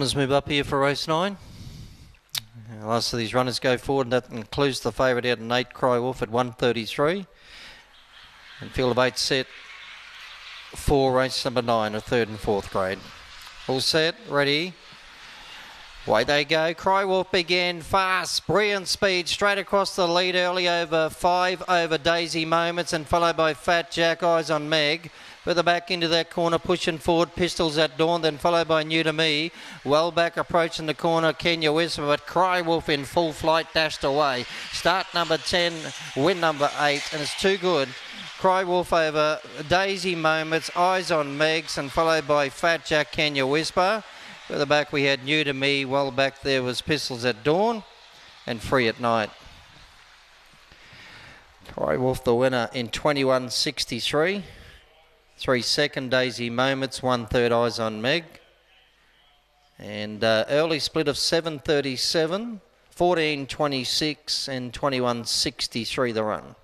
Let's move up here for race nine. Last of these runners go forward. And that includes the favourite out in eight, Cry Wolf at 133. And field of eight set for race number nine, a third and fourth grade. All set, ready. Away they go. Cry Wolf began fast, brilliant speed, straight across the lead early over five over Daisy Moments and followed by Fat Jack Eyes on Meg. Further back into that corner, pushing forward, Pistols at Dawn, then followed by New to Me. Well back approaching the corner, Kenya Wisdom, but Cry Wolf in full flight dashed away. Start number 10, win number 8, and it's too good. Cry Wolf over Daisy Moments, Eyes on Megs, and followed by Fat Jack Kenya Whisper. Further back we had New to Me, well back there was Pistols at Dawn, and Free at Night. Cry Wolf the winner in 21.63. Three second Daisy Moments, one third Eyes on Meg. And uh, early split of 7.37, 14.26 and 21.63 the run.